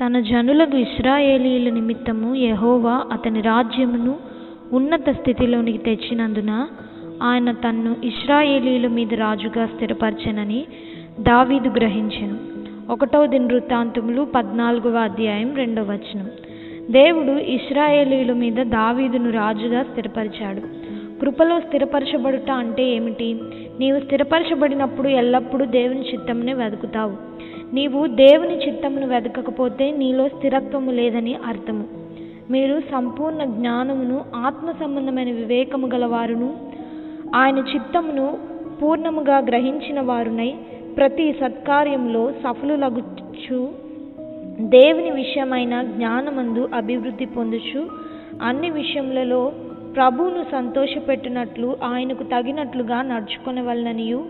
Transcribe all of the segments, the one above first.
తన జనులకు ఇశ్రాయేలీయుల నిమిత్తము యెహోవా అతని రాజ్యమును ఉన్నత స్థితిలోనికి తెచ్చినందున ఆయన తన్ను ఇస్రాయేలీల మీద రాజుగా స్థిరపరచనని దావీదు గ్రహించెను. ఒకటవ దినవృత్తాంతములు పద్నాలుగవ అధ్యాయం రెండవ వచనం. దేవుడు ఇస్రాయేలీల మీద దావీదును రాజుగా స్థిరపరిచాడు. కృపలో స్థిరపరచబడుట అంటే ఏమిటి? నీవు స్థిరపరచబడినప్పుడు ఎల్లప్పుడూ దేవుని చిత్తమునే వెతుకుతావు. నీవు దేవుని చిత్తమును వెతకకపోతే నీలో స్థిరత్వము లేదని అర్థము. మీరు సంపూర్ణ జ్ఞానమును ఆత్మ సంబంధమైన వివేకము గలవారును ఆయన చిత్తమును పూర్ణముగా గ్రహించిన వారునై ప్రతి సత్కార్యంలో సఫలులగుచు దేవుని విషయమైన జ్ఞానమందు అభివృద్ధి పొందుచు అన్ని విషయములలో ప్రభువును సంతోషపెట్టినట్లు ఆయనకు తగినట్లుగా నడుచుకొనవలననియు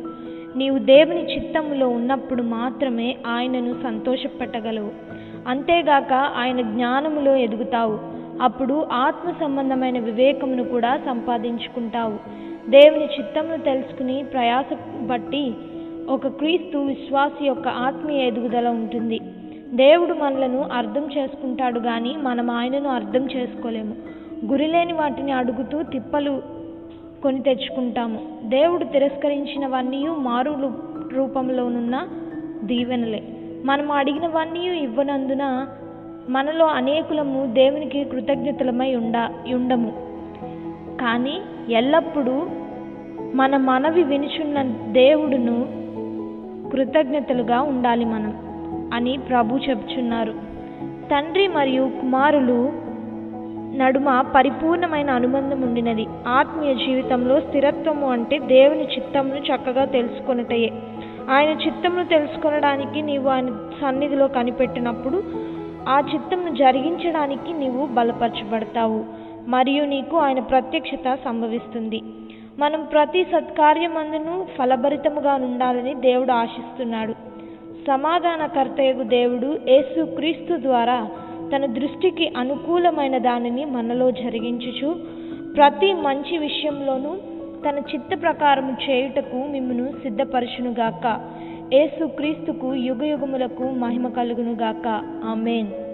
నీవు దేవుని చిత్తములో ఉన్నప్పుడు మాత్రమే ఆయనను సంతోషపెట్టగలవు. అంతేగాక ఆయన జ్ఞానములో ఎదుగుతావు. అప్పుడు ఆత్మ సంబంధమైన వివేకమును కూడా సంపాదించుకుంటావు. దేవుని చిత్తమును తెలుసుకుని ప్రయాస బట్టి ఒక క్రీస్తు విశ్వాసి యొక్క ఆత్మీయ ఎదుగుదల ఉంటుంది. దేవుడు మనలను అర్థం చేసుకుంటాడు కానీ మనం ఆయనను అర్థం చేసుకోలేము. గురిలేని వాటిని అడుగుతూ తిప్పలు కొని తెచ్చుకుంటాము. దేవుడు తిరస్కరించినవన్నీ మారు రూపంలోనున్న దీవెనలే. మనం అడిగినవన్నీ ఇవ్వనందున మనలో అనేకులము దేవునికి కృతజ్ఞతలమై ఉండ ఉండము. కానీ ఎల్లప్పుడూ మన మనవి వినుచున్న దేవుడును కృతజ్ఞతలుగా ఉండాలి మనం అని ప్రభు చెప్తున్నారు తండ్రి మరియు కుమారులు నడుమ పరిపూర్ణమైన అనుబంధం ఉండినది. ఆత్మీయ జీవితంలో స్థిరత్వము అంటే దేవుని చిత్తమును చక్కగా తెలుసుకున్నటయే ఆయన చిత్తమును తెలుసుకొనడానికి నీవు ఆయన సన్నిధిలో కనిపెట్టినప్పుడు ఆ చిత్తమును జరిగించడానికి నీవు బలపరచబడతావు. మరియు నీకు ఆయన ప్రత్యక్షత సంభవిస్తుంది. మనం ప్రతి సత్కార్యమందును ఫలభరితముగా ఉండాలని దేవుడు ఆశిస్తున్నాడు. సమాధానకర్తయగు దేవుడు యేసుక్రీస్తు ద్వారా తన దృష్టికి అనుకూలమైన దానిని మనలో జరిగించుచు ప్రతి మంచి విషయంలోనూ తన చిత్త ప్రకారం చేయుటకు మిమ్మను సిద్ధపరచునుగాక. ఏసుక్రీస్తుకు యుగయుగములకు మహిమ కలుగునుగాక. ఆమెన్.